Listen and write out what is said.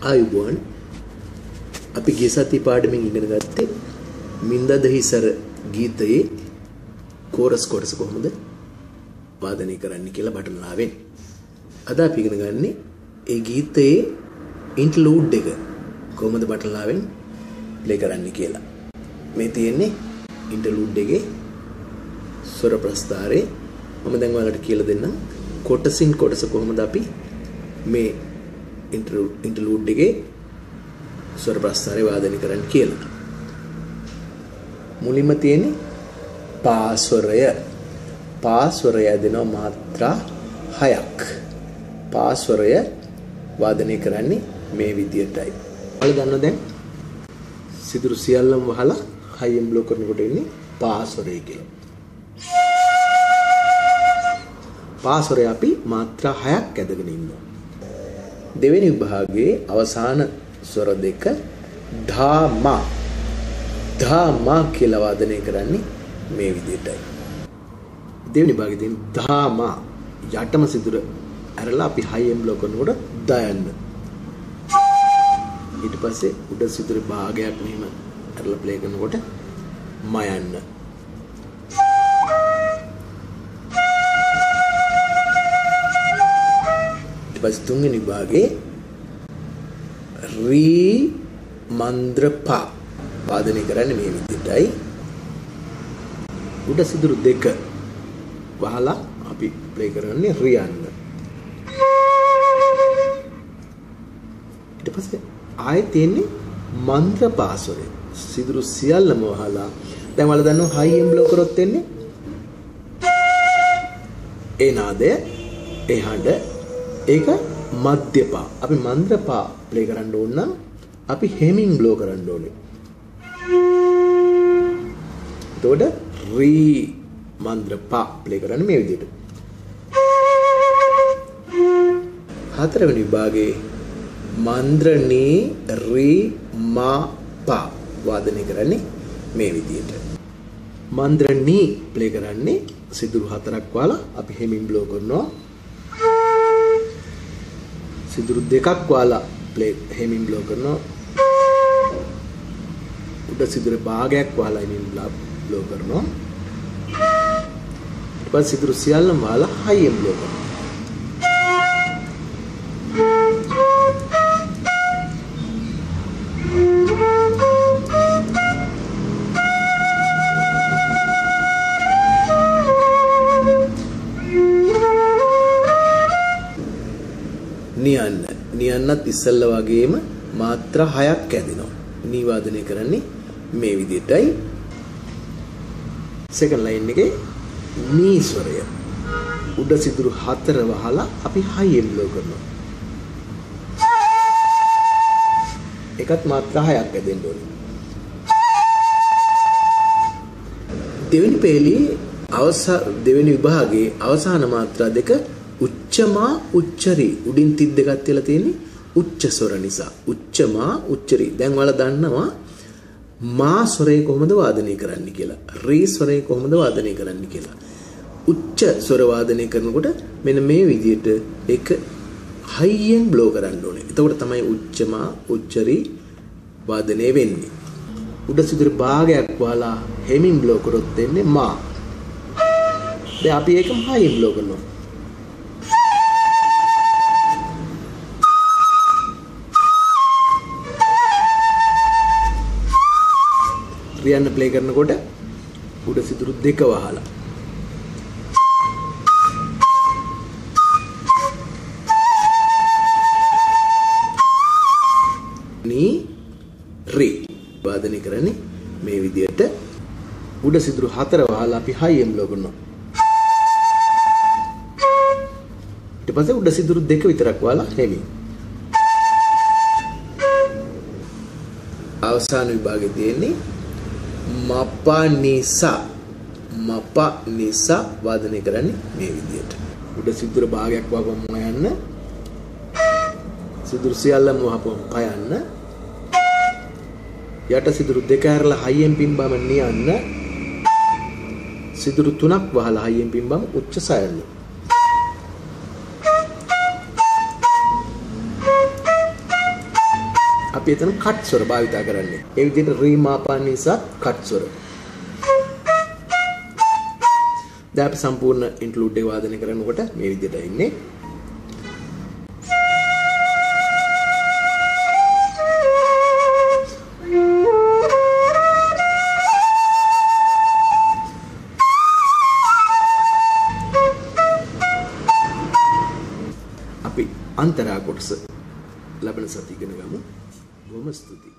ආයුබෝවන් අපි ගිය සති පාඩමෙන් ඉගෙන ගත්තේ මින්දදහිසර ගීතයේ කෝරස් කොටස කොහොමද වාදනය කරන්න කියලා බටනලාවෙන් අද අපි ඉගෙන ගන්නේ ඒ ගීතයේ ඉන්ටර්ලූඩ් එක. කොහොමද බටනලාවෙන් ප්ලේ කරන්න කියලා. මේ තියෙන්නේ ඉන්ටර්ලූඩ් එකේ ස්වර ප්‍රස්ථාරේ මම දැන් ඔයාලට කියලා දෙන්නම් කොටසින් කොටස කොහොමද අපි මේ ඉන්ටර්ලූඩ් එකේ ස්වර ප්‍රස්ථාරය වාදනය කරන්න කියලා. මුලින්ම තියෙන්නේ පාස්වරය. පාස්වරය දෙනවා මාත්‍රා 6ක්. පාස්වරය වාදනය කරන්නේ මේ විදියටයි. ඔයාලා දන්නවද දැන් සිදුරු සියල්ලම වහලා හයියෙන් බ්ලෝ කරනකොට එන්නේ පාස්වරය කියලා. පාස්වරය අපි මාත්‍රා 6ක් ඇදගෙන ඉන්නවා. දෙවෙනි විභාගයේ අවසාන ස්වර දෙක ධාමා ධාමා කියලා වාදනය කරන්නේ මේ විදිහටයි. දෙවෙනි විභාගයේ තියෙන ධාමා යටම සිදුර ඇරලා අපි හයියෙන් බ්ලෝ කරනකොට දයන්න. ඊට පස්සේ උඩ සිදුරේ භාගයක් මෙහෙම ඇරලා ප්ලේ කරනකොට මයන්න. ඊට පස්සේ තුන්වෙනි විභාගයේ රී මන්ද්‍රපා වාදනය කරන්නේ මේ විදිහටයි. උඩ සිදුරු දෙක වහලා අපි ප්ලේ කරන්නේ රියන්න. ඊට පස්සේ ආයෙ තියෙන්නේ මන්ත්‍ර පාස්වරය සිදුරු සියල්ලම වහලා. දැන් ඔයාලා දන්නවා හයියෙන් බ්ලෝ කරොත් එන්නේ. ඒ නාදය ඒ හඬ ඒක මධ්‍යපා. අපි මන්ද්‍රපා ප්ලේ කරන්න ඕන නම් අපි හෙමින් බ්ලෝ කරන්න ඕනේ. එතකොට රී මන්ද්‍රපා ප්ලේ කරන්න මේ විදිහට. හතරවෙනි විභාගයේ මන්ද්‍රණී රී මා පා වාදනය කරන්නේ මේ විදිහට. මන්ද්‍රණී ප්ලේ කරන්නේ සිදුරු හතරක් වහලා අපි හෙමින් බ්ලෝ කරනවා. සිදුරු දෙකක් වාලා ප්ලේ හෙමින් බ්ලෝ කරනවා. උඩ සිදුරේ භාගයක් වාලා හෙමින් බ්ලෝ කරනවා. ඊට පස්සේ සිදුරු සියල්ලම වාලා හයියෙන් බ්ලෝ කරනවා. නියන්න නියන්නත් ඉස්සල්ල වගේම මාත්‍රා හයක් ඇදෙනවා නීවාදනය කරන්නේ මේ විදිහටයි. සෙකන්ඩ් ලයින් එකේ නී ස්වරය උඩ සිදුරු හතර වහලා අපි හයියෙන් බ්ලෝ කරනවා. එකත් මාත්‍රා හයක් ඇදෙන්න ඕනේ. දෙවෙනි පේළියේ අවසා දෙවෙනි විභාගයේ අවසාන මාත්‍රා දෙක උච්චමා උච්චරි. උඩින් තිත් දෙකක් තියලා තියෙන්නේ උච්ච ස්වර නිසා. උච්චමා උච්චරි. දැන් ඔයාලා දන්නවා මා ස්වරය කොහොමද වාදනය කරන්න කියලා. රී ස්වරය කොහොමද වාදනය කරන්න කියලා. උච්ච ස්වර වාදනය කරනකොට මෙන්න මේ විදිහට ඒක හයියෙන් බ්ලෝ කරන්න ඕනේ. එතකොට තමයි උච්චමා උච්චරි වාදනය වෙන්නේ. උඩ සිදුරු භාගයක් වාලා හෙමින් බ්ලෝ කරොත් වෙන්නේ මා. දැන් අපි ඒකම හයියෙන් බ්ලෝ කරනවා. රියන්න ප්ලේ කරනකොට උඩ සිදුරු දෙක වහලා. නී රි වාදනය කරන්නේ මේ විදිහට උඩ සිදුරු හතර වහලා අපි හයියෙන් බ්ලෝ කරනවා. ඊට පස්සේ උඩ සිදුරු දෙක විතරක් වහලා හෙමින්. අවසාන විභාගයේ තියෙන්නේ මපනිසා. මපනිසා වාදනය කරන්නේ මේ විදිහට උඩ සිදුර භාගයක් වගම යන්න සිදුරු සියල්ලම වහපුවම පයන්න යට සිදුරු දෙක ඇරලා හයියෙන් පිම්බම නියන්න. සිදුරු තුනක් වහලා හයියෙන් පිම්බම උච්ච සයන්න අපි එතන කට් ස්වර භාවිතා කරන්නේ. ඒ විදිහට రీ මාපා නිසා කට් ස්වර. දැන් අපි සම්පූර්ණ ඉන්ක්ලූඩ් එක වාදනය කරනකොට මේ විදිහට ඉන්නේ. අපි අන්තරා කොටස ලබන සති ඉගෙන ගමු. भूमस्तुति